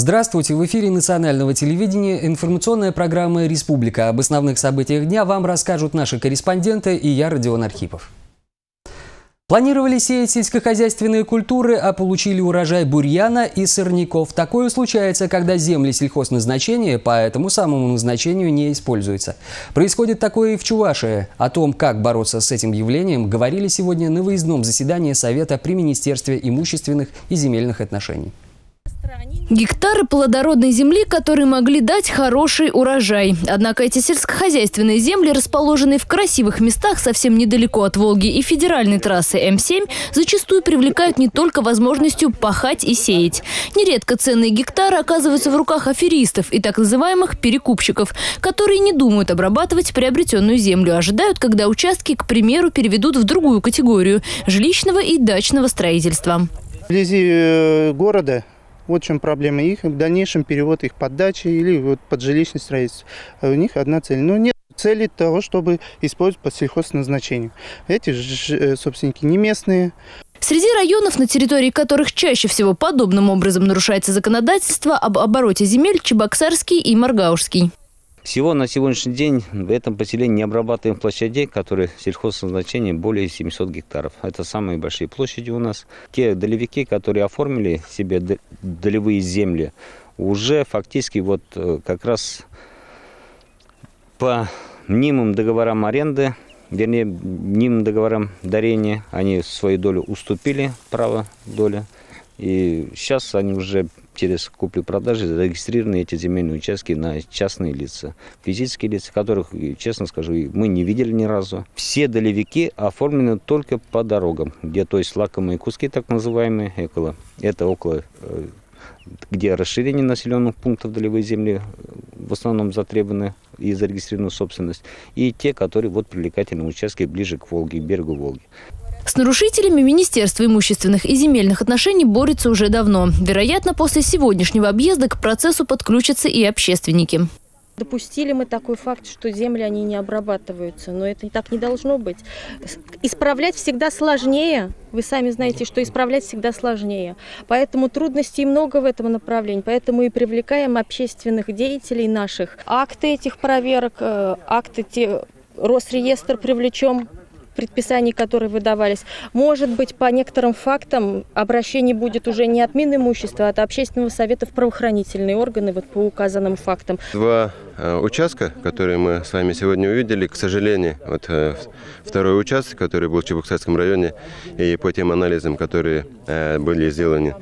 Здравствуйте! В эфире национального телевидения информационная программа «Республика». Об основных событиях дня вам расскажут наши корреспонденты и я, Родион Архипов. Планировали сеять сельскохозяйственные культуры, а получили урожай бурьяна и сорняков. Такое случается, когда земли сельхозназначения по этому самому назначению не используются. Происходит такое и в Чувашии. О том, как бороться с этим явлением, говорили сегодня на выездном заседании Совета при Министерстве имущественных и земельных отношений. Гектары плодородной земли, которые могли дать хороший урожай. Однако эти сельскохозяйственные земли, расположенные в красивых местах совсем недалеко от Волги и федеральной трассы М7, зачастую привлекают не только возможностью пахать и сеять. Нередко ценные гектары оказываются в руках аферистов и так называемых перекупщиков, которые не думают обрабатывать приобретенную землю, а ожидают, когда участки, к примеру, переведут в другую категорию – жилищного и дачного строительства. Вблизи э, города вот в чем проблема их, в дальнейшем перевод их под дачи или вот под жилищное строительство. А у них одна цель. Но нет цели того, чтобы использовать по сельхозназначению. Эти же э, собственники не местные. Среди районов, на территории которых чаще всего подобным образом нарушается законодательство об обороте земель, Чебоксарский и Маргаушский. Всего на сегодняшний день в этом поселении не обрабатываем площадей, которые сельхозназначение более 700 гектаров. Это самые большие площади у нас. Те долевики, которые оформили себе долевые земли, уже фактически вот э, как раз по мнимым договорам аренды, вернее, мнимым договорам дарения, они свою долю уступили, право доли. И сейчас они уже через куплю-продажи зарегистрированы эти земельные участки на частные лица. Физические лица, которых, честно скажу, мы не видели ни разу. Все долевики оформлены только по дорогам, где, то есть, лакомые куски, так называемые, около, это около э, где расширение населенных пунктов долевые земли э, в основном затребованы и зарегистрированы собственность, и те, которые вот привлекательные участки ближе к Волге, берегу Волги. С нарушителями Министерство имущественных и земельных отношений борется уже давно. Вероятно, после сегодняшнего объезда к процессу подключатся и общественники. Допустили мы такой факт, что земли они не обрабатываются, но это так не должно быть. Исправлять всегда сложнее. Вы сами знаете, что исправлять всегда сложнее. Поэтому трудностей много в этом направлении. Поэтому и привлекаем общественных деятелей наших. Акты этих проверок, э, акты те, Росреестр привлечем предписаний, которые выдавались. Может быть, по некоторым фактам обращение будет уже не от Минимущества, а от Общественного совета в правоохранительные органы вот по указанным фактам. Два э, участка, которые мы с вами сегодня увидели, к сожалению, вот э, второй участок, который был в Чебоксарском районе, и по тем анализам, которые э, были сделаны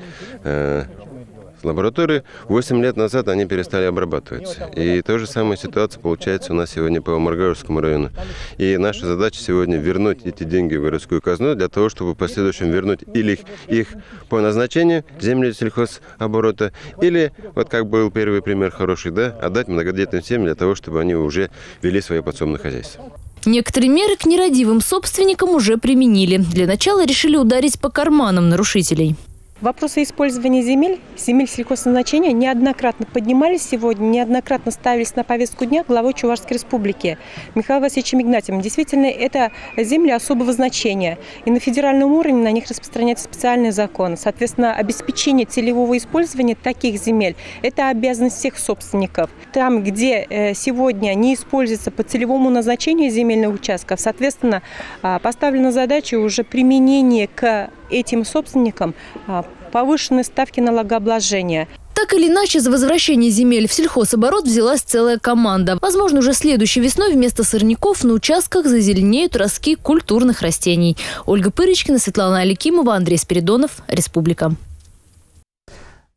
лаборатории 8 лет назад они перестали обрабатываться. И то же самая ситуация получается у нас сегодня по Маргаровскому району. И наша задача сегодня вернуть эти деньги в городскую казну для того, чтобы в последующем вернуть или их, их по назначению земли сельхозоборота, или, вот как был первый пример хороший, да, отдать многодетным семьям для того, чтобы они уже вели свое подсобное хозяйство. Некоторые меры к нерадивым собственникам уже применили. Для начала решили ударить по карманам нарушителей. Вопросы использования земель, земель сельхозназначения неоднократно поднимались сегодня, неоднократно ставились на повестку дня главой Чувашской республики Михаилом Васильевичем Игнатьевым. Действительно, это земли особого значения. И на федеральном уровне на них распространяется специальный закон. Соответственно, обеспечение целевого использования таких земель – это обязанность всех собственников. Там, где э, сегодня не используется по целевому назначению земельных участков, соответственно, а, поставлена задача уже применения к этим собственникам а, повышенной ставки налогообложения. Так или иначе, за возвращение земель в сельхозоборот взялась целая команда. Возможно, уже следующей весной вместо сорняков на участках зазеленеют ростки культурных растений. Ольга Пырочкина, Светлана Аликимова, Андрей Спиридонов. Республика.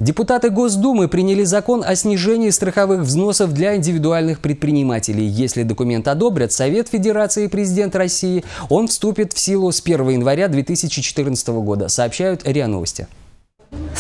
Депутаты Госдумы приняли закон о снижении страховых взносов для индивидуальных предпринимателей. Если документ одобрят Совет Федерации и президент России, он вступит в силу с 1 января 2014 года, сообщают РИА Новости.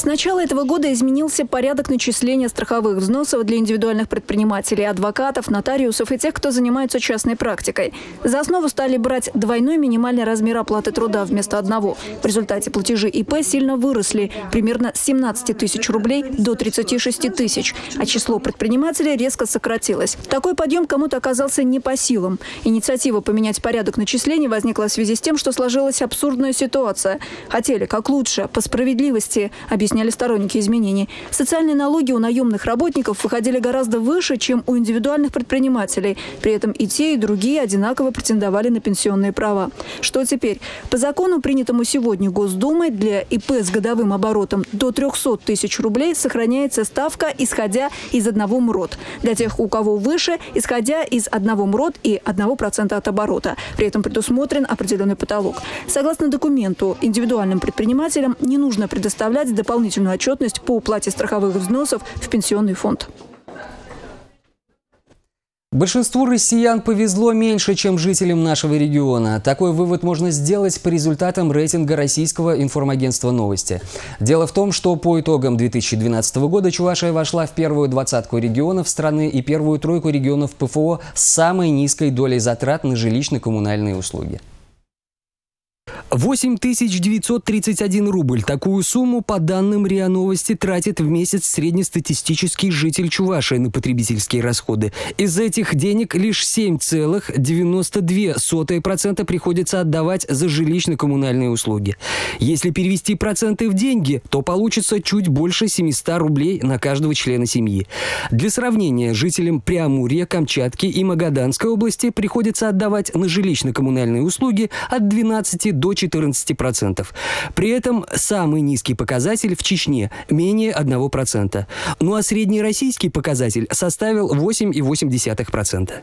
С начала этого года изменился порядок начисления страховых взносов для индивидуальных предпринимателей, адвокатов, нотариусов и тех, кто занимается частной практикой. За основу стали брать двойной минимальный размер оплаты труда вместо одного. В результате платежи ИП сильно выросли, примерно с 17 тысяч рублей до 36 тысяч, а число предпринимателей резко сократилось. Такой подъем кому-то оказался не по силам. Инициатива поменять порядок начислений возникла в связи с тем, что сложилась абсурдная ситуация. Хотели как лучше, по справедливости, объясняли сторонники изменений. Социальные налоги у наемных работников выходили гораздо выше, чем у индивидуальных предпринимателей. При этом и те, и другие одинаково претендовали на пенсионные права. Что теперь? По закону, принятому сегодня Госдумой, для ИП с годовым оборотом до 300 тысяч рублей сохраняется ставка, исходя из одного МРОД. Для тех, у кого выше, исходя из одного МРОД и 1% от оборота. При этом предусмотрен определенный потолок. Согласно документу, индивидуальным предпринимателям не нужно предоставлять дополнительную отчетность по уплате страховых взносов в пенсионный фонд. Большинству россиян повезло меньше, чем жителям нашего региона. Такой вывод можно сделать по результатам рейтинга российского информагентства «Новости». Дело в том, что по итогам 2012 года Чувашия вошла в первую двадцатку регионов страны и первую тройку регионов ПФО с самой низкой долей затрат на жилищно-коммунальные услуги. 8931 рубль. Такую сумму, по данным РИА Новости, тратит в месяц среднестатистический житель Чувашии на потребительские расходы. Из этих денег лишь 7,92% приходится отдавать за жилищно-коммунальные услуги. Если перевести проценты в деньги, то получится чуть больше 700 рублей на каждого члена семьи. Для сравнения, жителям Преамурья, Камчатки и Магаданской области приходится отдавать на жилищно-коммунальные услуги от 12 до 14%. При этом самый низкий показатель в Чечне – менее 1%. Ну а средний российский показатель составил 8,8%.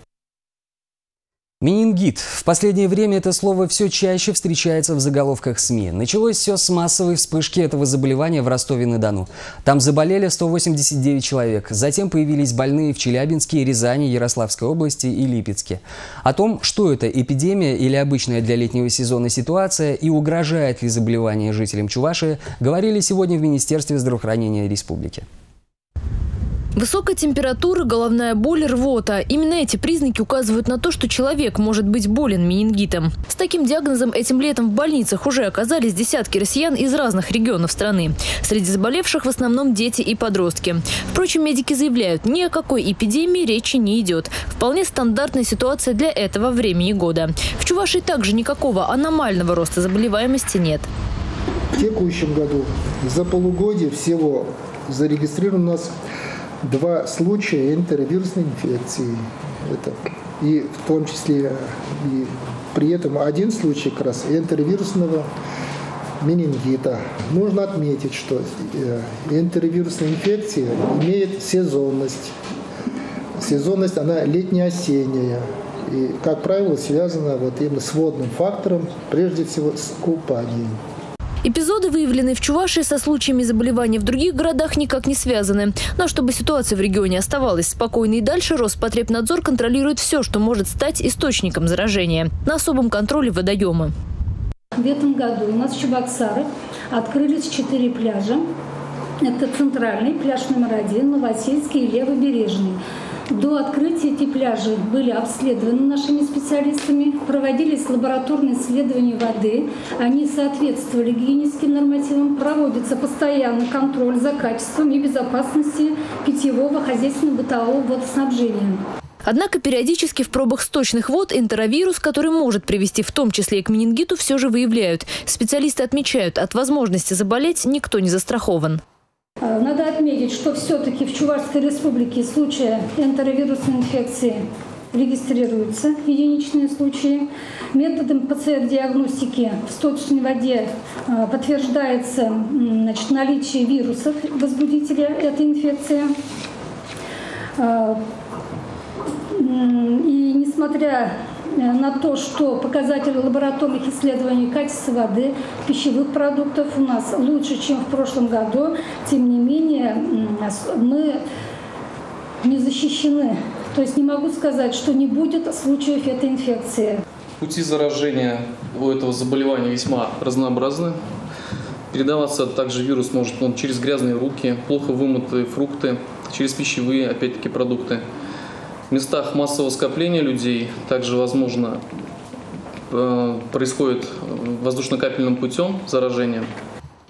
Менингит. В последнее время это слово все чаще встречается в заголовках СМИ. Началось все с массовой вспышки этого заболевания в Ростове-на-Дону. Там заболели 189 человек. Затем появились больные в Челябинске, Рязани, Ярославской области и Липецке. О том, что это эпидемия или обычная для летнего сезона ситуация и угрожает ли заболевание жителям Чувашии, говорили сегодня в Министерстве здравоохранения республики. Высокая температура, головная боль, рвота. Именно эти признаки указывают на то, что человек может быть болен менингитом. С таким диагнозом этим летом в больницах уже оказались десятки россиян из разных регионов страны. Среди заболевших в основном дети и подростки. Впрочем, медики заявляют, ни о какой эпидемии речи не идет. Вполне стандартная ситуация для этого времени года. В Чувашии также никакого аномального роста заболеваемости нет. В текущем году за полугодие всего зарегистрировано у нас два случая энтеровирусной инфекции. Это, и в том числе и при этом один случай как раз энтеровирусного менингита. Нужно отметить, что энтеровирусная инфекция имеет сезонность. Сезонность, она летне-осенняя. И, как правило, связана вот именно с водным фактором, прежде всего с купанием. Эпизоды, выявленные в Чувашии со случаями заболеваний в других городах, никак не связаны. Но чтобы ситуация в регионе оставалась спокойной и дальше, Роспотребнадзор контролирует все, что может стать источником заражения. На особом контроле водоемы. В этом году у нас в Чебоксарах открылись четыре пляжа. Это центральный пляж номер один, Новосельский и Левобережный. До открытия эти пляжи были обследованы нашими специалистами, проводились лабораторные исследования воды, они соответствовали гигиеническим нормативам, проводится постоянный контроль за качеством и безопасностью питьевого, хозяйственного, бытового водоснабжения. Однако периодически в пробах сточных вод энтеровирус, который может привести в том числе и к менингиту, все же выявляют. Специалисты отмечают, от возможности заболеть никто не застрахован. Э, надо отметить, что все-таки в Чувашской республике случаи энтеровирусной инфекции регистрируются, единичные случаи. Методом ПЦР-диагностики в сточной воде э, подтверждается значит, наличие вирусов, возбудителя этой инфекции. Э, и несмотря на то, что показатели лабораторных исследований качества воды, пищевых продуктов у нас лучше, чем в прошлом году, тем не менее мы не защищены. То есть не могу сказать, что не будет случаев этой инфекции. Пути заражения у этого заболевания весьма разнообразны. Передаваться также вирус может он через грязные руки, плохо вымытые фрукты, через пищевые, опять-таки, продукты. Местах массового скопления людей также возможно э, происходит воздушно-капельным путем заражение.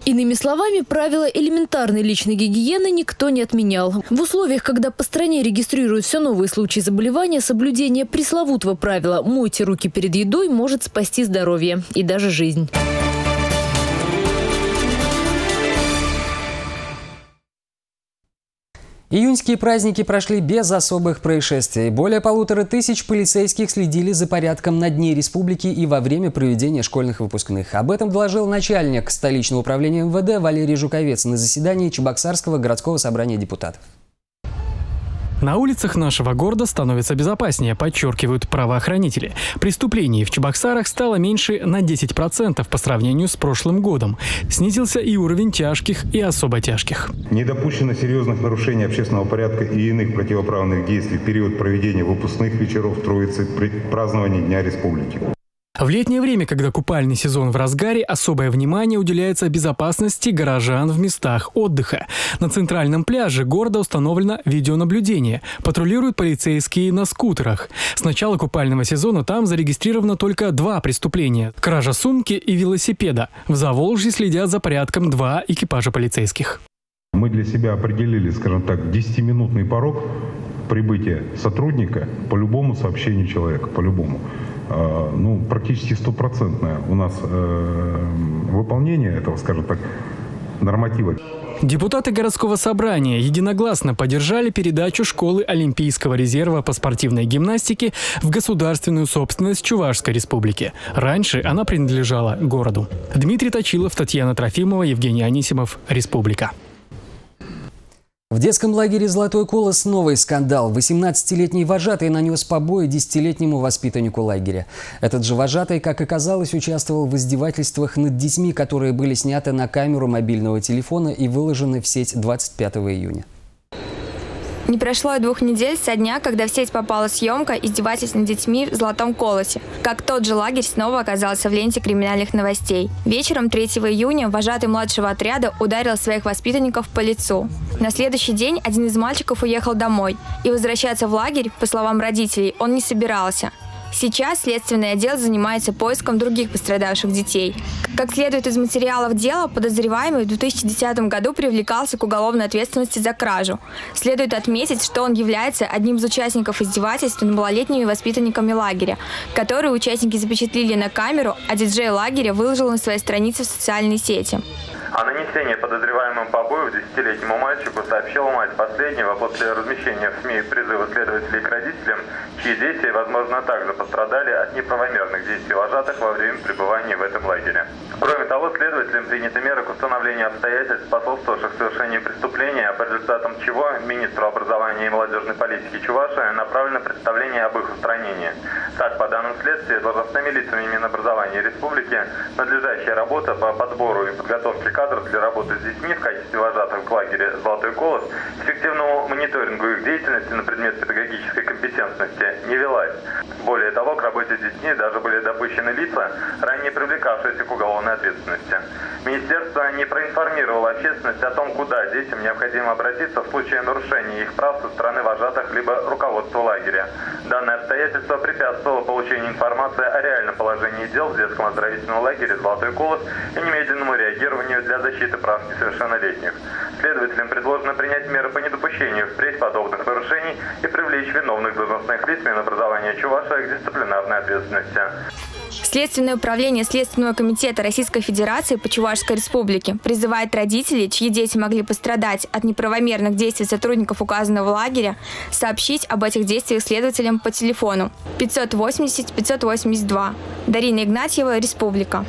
Иными словами, правила элементарной личной гигиены никто не отменял. В условиях, когда по стране регистрируют все новые случаи заболевания, соблюдение пресловутого правила «мойте руки перед едой» может спасти здоровье и даже жизнь. Июньские праздники прошли без особых происшествий. Более полутора тысяч полицейских следили за порядком на Дне Республики и во время проведения школьных выпускных. Об этом доложил начальник столичного управления МВД Валерий Жуковец на заседании Чебоксарского городского собрания депутатов. На улицах нашего города становится безопаснее, подчеркивают правоохранители. Преступлений в Чебоксарах стало меньше на 10% по сравнению с прошлым годом. Снизился и уровень тяжких и особо тяжких. Не допущено серьезных нарушений общественного порядка и иных противоправных действий в период проведения выпускных вечеров Троицы при праздновании Дня Республики. В летнее время, когда купальный сезон в разгаре, особое внимание уделяется безопасности горожан в местах отдыха. На центральном пляже города установлено видеонаблюдение. Патрулируют полицейские на скутерах. С начала купального сезона там зарегистрировано только два преступления – кража сумки и велосипеда. В Заволжье следят за порядком два экипажа полицейских. Мы для себя определили, скажем так, 10-минутный порог прибытия сотрудника по любому сообщению человека, по любому. Э, ну, практически стопроцентное у нас э, выполнение этого, скажем так, норматива. Депутаты городского собрания единогласно поддержали передачу школы Олимпийского резерва по спортивной гимнастике в государственную собственность Чувашской республики. Раньше она принадлежала городу. Дмитрий Точилов, Татьяна Трофимова, Евгений Анисимов, Республика. В детском лагере «Золотой колос» новый скандал. 18-летний вожатый нанес побои 10-летнему воспитаннику лагеря. Этот же вожатый, как оказалось, участвовал в издевательствах над детьми, которые были сняты на камеру мобильного телефона и выложены в сеть 25 июня. Не прошло и двух недель со дня, когда в сеть попала съемка издевательств над детьми в Золотом Колосе, как тот же лагерь снова оказался в ленте криминальных новостей. Вечером 3 июня вожатый младшего отряда ударил своих воспитанников по лицу. На следующий день один из мальчиков уехал домой, и возвращаться в лагерь, по словам родителей, он не собирался. Сейчас следственный отдел занимается поиском других пострадавших детей. Как следует из материалов дела, подозреваемый в 2010 году привлекался к уголовной ответственности за кражу. Следует отметить, что он является одним из участников издевательств над малолетними воспитанниками лагеря, которые участники запечатлели на камеру, а диджей лагеря выложил на своей странице в социальной сети. О нанесении подозреваемым побоев десятилетнему мальчику сообщила мать последнего после размещения в СМИ призыва следователей к родителям, чьи дети, возможно, также пострадали от неправомерных действий вожатых во время пребывания в этом лагере. Кроме того, следователям приняты меры к установлению обстоятельств, способствовавших совершению преступления, по результатам чего министру образования и молодежной политики Чуваши направлено представление об их устранении. Так, по данным следствия, должностными лицами Минобразования Республики надлежащая работа по подбору и подготовке кадров для работы с детьми в качестве вожатых в лагере «Золотой колос», эффективному мониторингу их деятельности на предмет педагогической компетентности не велась. Более того, к работе с детьми даже были допущены лица, ранее привлекавшиеся к уголовной ответственности. Министерство не проинформировало общественность о том, куда детям необходимо обратиться в случае нарушения их прав со стороны вожатых либо руководства лагеря. Данное обстоятельство препятствовало получению информации о реальном положении дел в детском оздоровительном лагере «Золотой колос» и немедленному реагированию для защиты прав несовершеннолетних. Следователям предложено принять меры по недопущению впредь подобных нарушений и привлечь виновных должностных лиц Минобразования Чуваша к дисциплинарной ответственности. Следственное управление Следственного комитета Российской Федерации по Чувашской Республике призывает родителей, чьи дети могли пострадать от неправомерных действий сотрудников указанного лагеря, сообщить об этих действиях следователям по телефону 580 582. Дарина Игнатьева, Республика.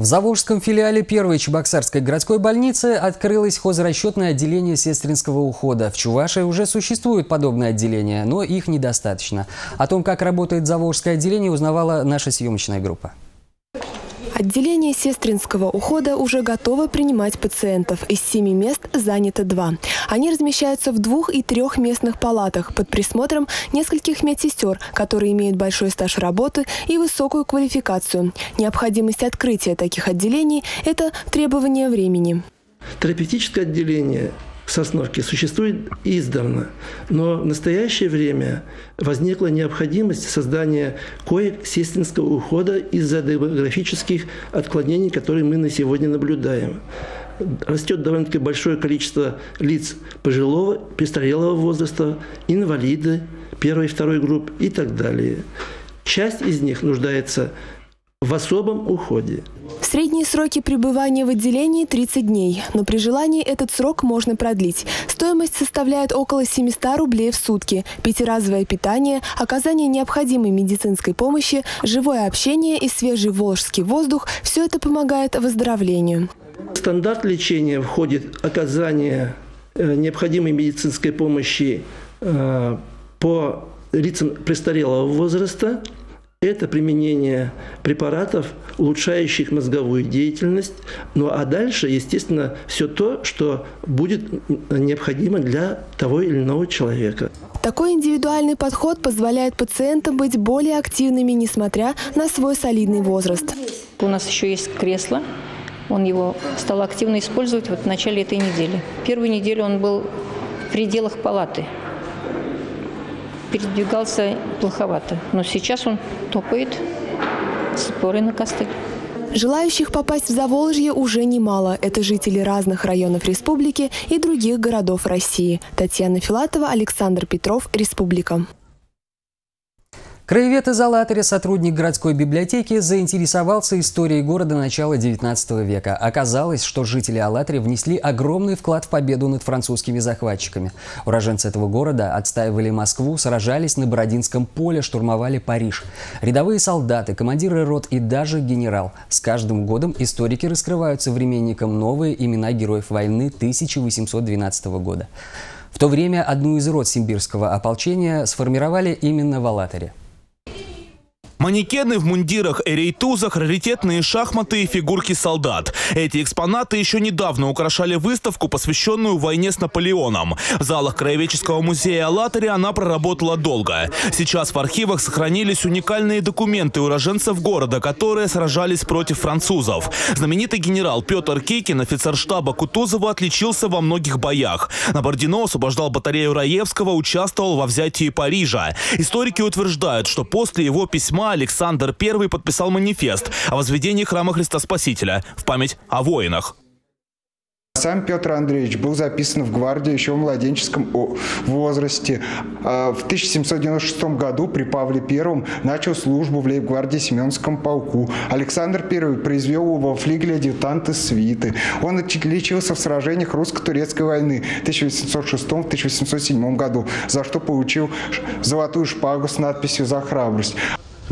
В Заволжском филиале первой Чебоксарской городской больницы открылось хозрасчетное отделение сестринского ухода. В Чувашии уже существует подобное отделение, но их недостаточно. О том, как работает Заволжское отделение, узнавала наша съемочная группа. Отделение сестринского ухода уже готово принимать пациентов. Из семи мест занято два. Они размещаются в двух и трех местных палатах под присмотром нескольких медсестер, которые имеют большой стаж работы и высокую квалификацию. Необходимость открытия таких отделений – это требование времени. Терапевтическое отделение Сосновки существует издавна, но в настоящее время возникла необходимость создания коек сестринского ухода из-за демографических отклонений, которые мы на сегодня наблюдаем. Растет довольно-таки большое количество лиц пожилого, престарелого возраста, инвалиды первой и второй групп и так далее. Часть из них нуждается в особом уходе. Средние сроки пребывания в отделении 30 дней, но при желании этот срок можно продлить. Стоимость составляет около 700 рублей в сутки. Пятиразовое питание, оказание необходимой медицинской помощи, живое общение и свежий волжский воздух – все это помогает выздоровлению. Стандарт лечения входит оказание э, необходимой медицинской помощи э, по лицам престарелого возраста – это применение препаратов, улучшающих мозговую деятельность. Ну а дальше, естественно, все то, что будет необходимо для того или иного человека. Такой индивидуальный подход позволяет пациентам быть более активными, несмотря на свой солидный возраст. У нас еще есть кресло. Он его стал активно использовать вот в начале этой недели. Первую неделю он был в пределах палаты – передвигался плоховато. Но сейчас он топает с опорой на костыль. Желающих попасть в Заволжье уже немало. Это жители разных районов республики и других городов России. Татьяна Филатова, Александр Петров, Республика. Краевед из Алатыря, сотрудник городской библиотеки, заинтересовался историей города начала XIX века. Оказалось, что жители Алатыря внесли огромный вклад в победу над французскими захватчиками. Уроженцы этого города отстаивали Москву, сражались на Бородинском поле, штурмовали Париж. Рядовые солдаты, командиры рот и даже генерал. С каждым годом историки раскрывают современникам новые имена героев войны 1812 года. В то время одну из рот симбирского ополчения сформировали именно в Алатыре. Манекены в мундирах и рейтузах, раритетные шахматы и фигурки солдат. Эти экспонаты еще недавно украшали выставку, посвященную войне с Наполеоном. В залах Краеведческого музея «АЛЛАТРИ» она проработала долго. Сейчас в архивах сохранились уникальные документы уроженцев города, которые сражались против французов. Знаменитый генерал Петр Кикин, офицер штаба Кутузова, отличился во многих боях. На Бордино освобождал батарею Раевского, участвовал во взятии Парижа. Историки утверждают, что после его письма Александр I подписал манифест о возведении храма Христа Спасителя в память о воинах. Сам Петр Андреевич был записан в гвардию еще в младенческом возрасте. А в 1796 году при Павле I начал службу в лейб-гвардии Семеновском полку. Александр I произвел его во флигеле адъютанта свиты. Он отличился в сражениях русско-турецкой войны 1806-1807 году, за что получил золотую шпагу с надписью «За храбрость».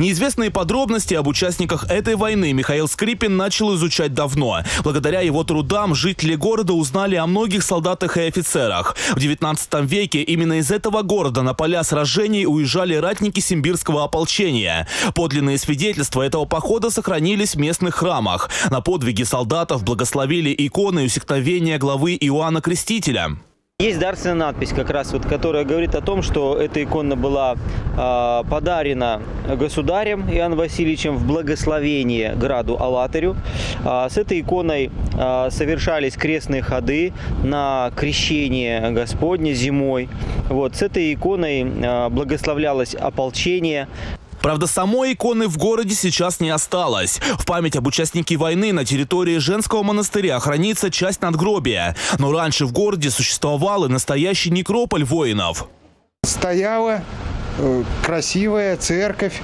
Неизвестные подробности об участниках этой войны Михаил Скрипин начал изучать давно. Благодаря его трудам жители города узнали о многих солдатах и офицерах. В 19 веке именно из этого города на поля сражений уезжали ратники симбирского ополчения. Подлинные свидетельства этого похода сохранились в местных храмах. На подвиги солдатов благословили иконы усекновения главы Иоанна Крестителя. Есть дарственная надпись, как раз вот, которая говорит о том, что эта икона была э, подарена государем Иоанном Васильевичем в благословение граду Алатырю. Э, с этой иконой э, совершались крестные ходы на крещение Господне зимой. Вот, с этой иконой э, благословлялось ополчение. Правда, самой иконы в городе сейчас не осталось. В память об участнике войны на территории женского монастыря хранится часть надгробия. Но раньше в городе существовал и настоящий некрополь воинов. Стояла э, красивая церковь,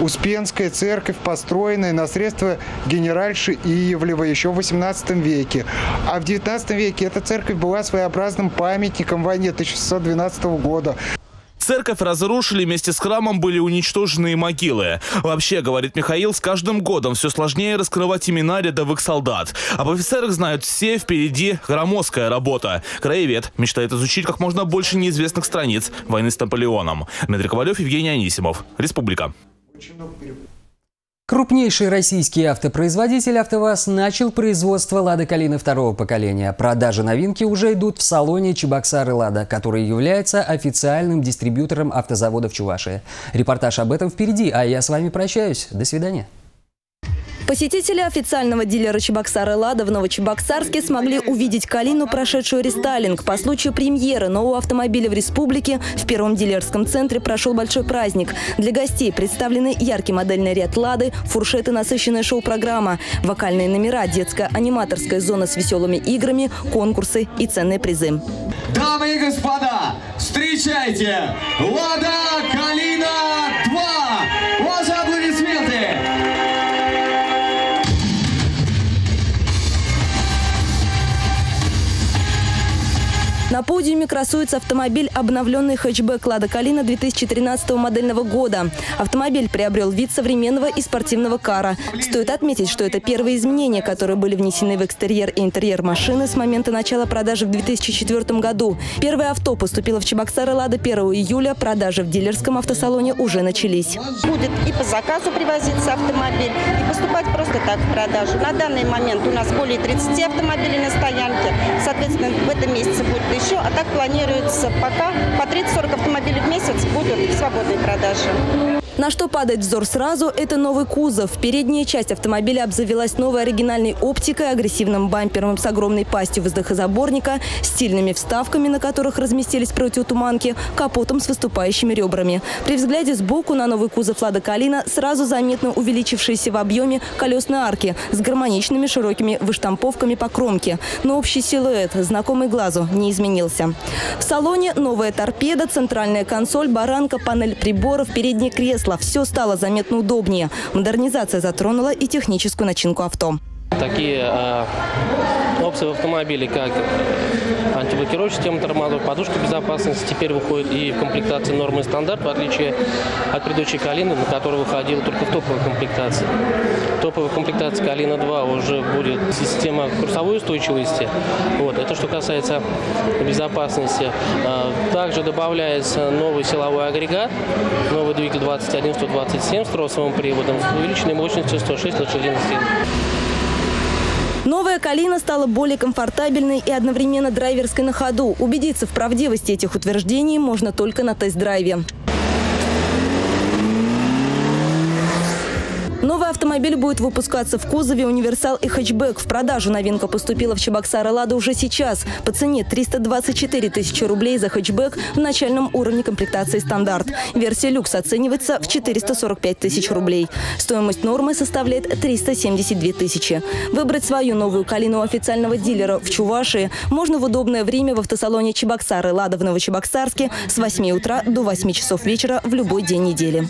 Успенская церковь, построенная на средства генеральши Иевлева еще в 18 веке. А в 19 веке эта церковь была своеобразным памятником войне 1612 года. Церковь разрушили, вместе с храмом были уничтожены могилы. Вообще, говорит Михаил, с каждым годом все сложнее раскрывать имена рядовых солдат. Об офицерах знают все, впереди громоздкая работа. Краевед мечтает изучить как можно больше неизвестных страниц войны с Наполеоном. Дмитрий Ковалев, Евгений Анисимов. Республика. Крупнейший российский автопроизводитель «АвтоВАЗ» начал производство «Лады Калины» второго поколения. Продажи новинки уже идут в салоне «Чебоксары Лада», который является официальным дистрибьютором автозаводов Чувашии. Репортаж об этом впереди, а я с вами прощаюсь. До свидания. Посетители официального дилера Чебоксары «Лада» в Новочебоксарске смогли увидеть «Калину», прошедшую рестайлинг. По случаю премьеры нового автомобиля в республике в первом дилерском центре прошел большой праздник. Для гостей представлены яркий модельный ряд «Лады», фуршеты, насыщенная шоу-программа, вокальные номера, детская аниматорская зона с веселыми играми, конкурсы и ценные призы. Дамы и господа, встречайте «Лада Калина 2». На подиуме красуется автомобиль обновленный хэтчбэк «Лада Калина» 2013 модельного года. Автомобиль приобрел вид современного и спортивного кара. Стоит отметить, что это первые изменения, которые были внесены в экстерьер и интерьер машины с момента начала продажи в 2004 году. Первое авто поступило в Чебоксары «Лада» 1 июля. Продажи в дилерском автосалоне уже начались. Будет и по заказу привозиться автомобиль, и поступать просто так в продажу. На данный момент у нас более 30 автомобилей на стоянке. Соответственно, в этом месяце будет еще, а так планируется пока по 30-40 автомобилей в месяц будут в свободной продаже. На что падает взор сразу – это новый кузов. Передняя часть автомобиля обзавелась новой оригинальной оптикой, агрессивным бампером с огромной пастью воздухозаборника, стильными вставками, на которых разместились противотуманки, капотом с выступающими ребрами. При взгляде сбоку на новый кузов «Лада Калина» сразу заметно увеличившиеся в объеме колесные арки с гармоничными широкими выштамповками по кромке. Но общий силуэт, знакомый глазу, не изменился. В салоне новая торпеда, центральная консоль, баранка, панель приборов, переднее кресло, кресла. Все стало заметно удобнее. Модернизация затронула и техническую начинку авто. Такие э, опции в автомобиле, как антиблокирующая система тормозов, подушка безопасности теперь выходит и в комплектации нормы и стандарт, в отличие от предыдущей «Калины», на которую выходила только в топовой комплектации. В топовой комплектации «Калина 2» уже будет система курсовой устойчивости. Вот. Это что касается безопасности. А, также добавляется новый силовой агрегат, новый двигатель 21-127 с тросовым приводом с увеличенной мощностью 106 лошадиных сил. «Калина» стала более комфортабельной и одновременно драйверской на ходу. Убедиться в правдивости этих утверждений можно только на тест-драйве. Новый автомобиль будет выпускаться в кузове «Универсал» и «Хэтчбэк». В продажу новинка поступила в Чебоксары «Лада» уже сейчас. По цене 324 тысячи рублей за хэтчбэк в начальном уровне комплектации «Стандарт». Версия «Люкс» оценивается в 445 тысяч рублей. Стоимость нормы составляет 372 тысячи. Выбрать свою новую «Калину» официального дилера в Чувашии можно в удобное время в автосалоне «Чебоксары» «Лада» в Новочебоксарске с 8 утра до 8 часов вечера в любой день недели.